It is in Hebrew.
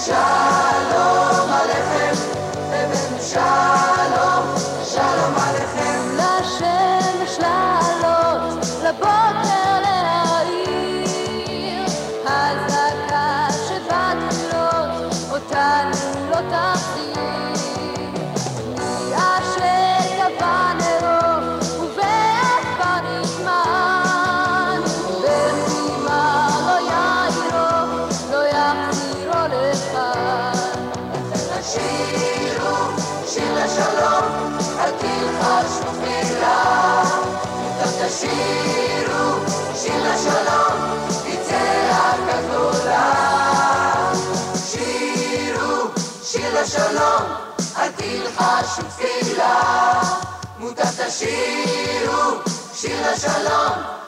shine. תשירו שיר לשלום, תצא רק הגדולה. שירו שיר לשלום, אל תלחשו תפילה. מוטב תשירו שיר לשלום.